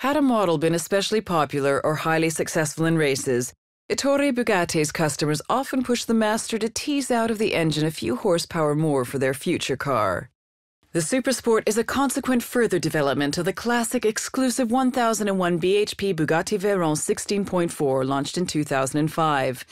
Had a model been especially popular or highly successful in races, Ettore Bugatti's customers often push the master to tease out of the engine a few horsepower more for their future car. The Supersport is a consequent further development of the classic exclusive 1001 bhp Bugatti Veyron 16.4 launched in 2005.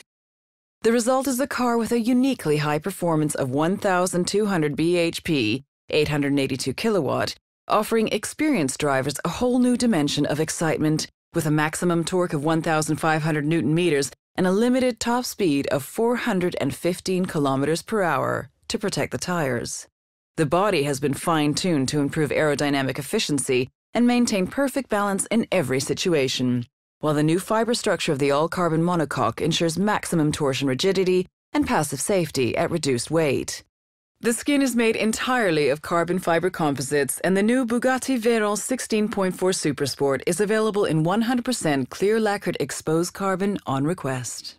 The result is a car with a uniquely high performance of 1200 bhp, 882 kilowatt, offering experienced drivers a whole new dimension of excitement with a maximum torque of 1,500 newton meters and a limited top speed of 415 kilometers per hour to protect the tires. The body has been fine-tuned to improve aerodynamic efficiency and maintain perfect balance in every situation, while the new fiber structure of the all-carbon monocoque ensures maximum torsion rigidity and passive safety at reduced weight. The skin is made entirely of carbon fiber composites, and the new Bugatti Veyron 16.4 Supersport is available in 100% clear lacquered exposed carbon on request.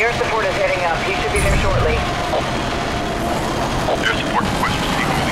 Air support is heading up. He should be there shortly. Air support request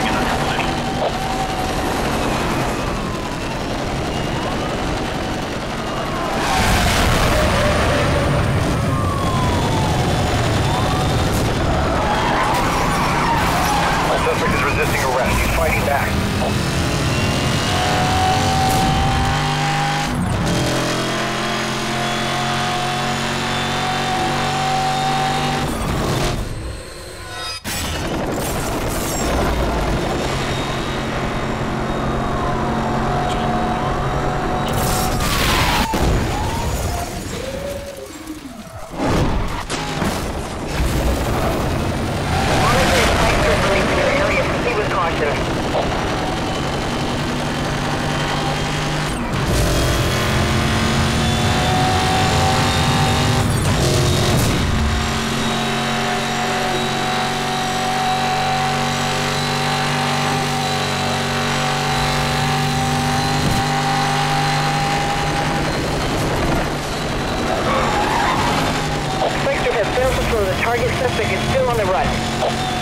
Target suspect is still on the run.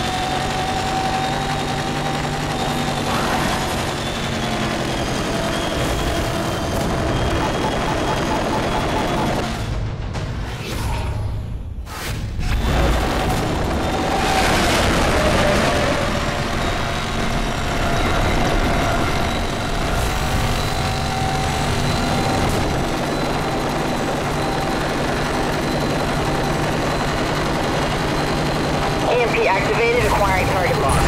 target lock.